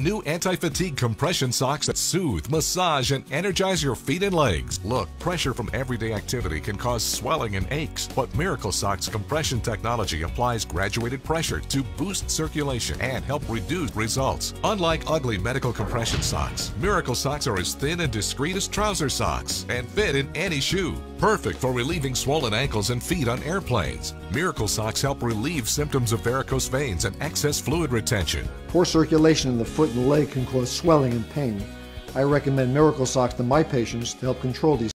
New anti-fatigue compression socks that soothe, massage, and energize your feet and legs. Look, pressure from everyday activity can cause swelling and aches, but Miracle Socks compression technology applies graduated pressure to boost circulation and help reduce results. Unlike ugly medical compression socks, Miracle Socks are as thin and discreet as trouser socks and fit in any shoe. Perfect for relieving swollen ankles and feet on airplanes. Miracle Socks help relieve symptoms of varicose veins and excess fluid retention. Poor circulation in the foot and leg can cause swelling and pain. I recommend Miracle Socks to my patients to help control these